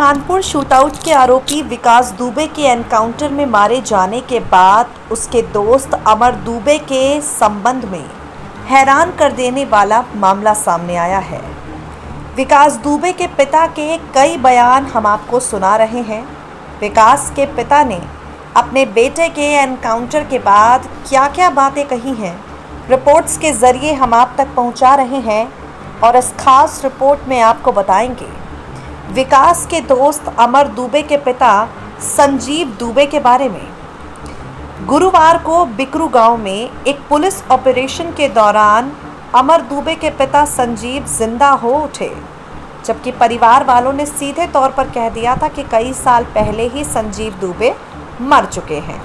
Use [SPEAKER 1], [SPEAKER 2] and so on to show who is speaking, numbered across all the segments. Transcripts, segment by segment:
[SPEAKER 1] Hamirpur shootout के आरोपी विकास दुबे के एनकाउंटर में मारे जाने के बाद उसके दोस्त अमर दुबे के संबंध में हैरान कर देने वाला मामला सामने आया है। विकास दुबे के पिता के कई बयान हम आपको सुना रहे हैं। विकास के पिता ने अपने बेटे के एनकाउंटर के बाद क्या क्या बातें कही हैं, रिपोर्ट्स के ज़रिए हम आप तक पहुँचा रहे हैं और इस खास रिपोर्ट में आपको बताएँगे। विकास के दोस्त अमर दुबे के पिता संजीव दुबे के बारे में। गुरुवार को बिकरू गाँव में एक पुलिस ऑपरेशन के दौरान अमर दुबे के पिता संजीव ज़िंदा हो उठे, जबकि परिवार वालों ने सीधे तौर पर कह दिया था कि कई साल पहले ही संजीव दुबे मर चुके हैं।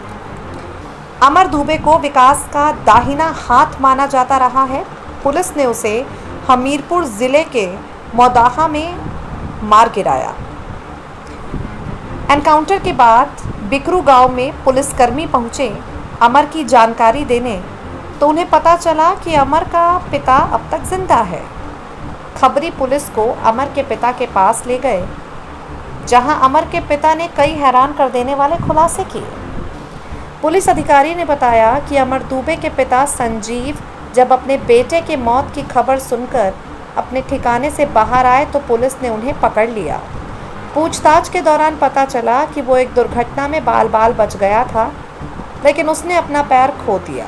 [SPEAKER 1] अमर दुबे को विकास का दाहिना हाथ माना जाता रहा है। पुलिस ने उसे हमीरपुर ज़िले के मौदाहा में मार गिराया। एनकाउंटर के बाद बिकरू गाँव में पुलिसकर्मी पहुँचे अमर की जानकारी देने तो उन्हें पता चला कि अमर का पिता अब तक ज़िंदा है। खबरी पुलिस को अमर के पिता के पास ले गए, जहाँ अमर के पिता ने कई हैरान कर देने वाले खुलासे किए। पुलिस अधिकारी ने बताया कि अमर दुबे के पिता संजीव जब अपने बेटे के मौत की खबर सुनकर अपने ठिकाने से बाहर आए तो पुलिस ने उन्हें पकड़ लिया। पूछताछ के दौरान पता चला कि वो एक दुर्घटना में बाल बाल बच गया था, लेकिन उसने अपना पैर खो दिया।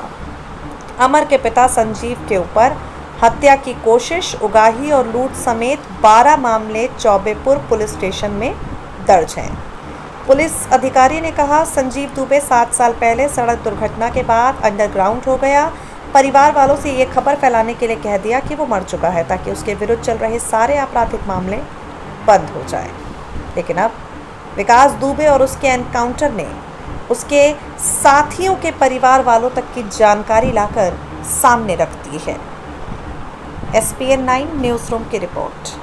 [SPEAKER 1] अमर के पिता संजीव के ऊपर हत्या की कोशिश, उगाही और लूट समेत 12 मामले चौबेपुर पुलिस स्टेशन में दर्ज हैं। पुलिस अधिकारी ने कहा, संजीव दुबे सात साल पहले सड़क दुर्घटना के बाद अंडरग्राउंड हो गया। परिवार वालों से ये खबर फैलाने के लिए कह दिया कि वो मर चुका है ताकि उसके विरुद्ध चल रहे सारे आपराधिक मामले बंद हो जाए। लेकिन अब विकास दुबे और उसके एनकाउंटर ने उसके साथियों के परिवार वालों तक की जानकारी लाकर सामने रख दी है। S P N nine news room की रिपोर्ट।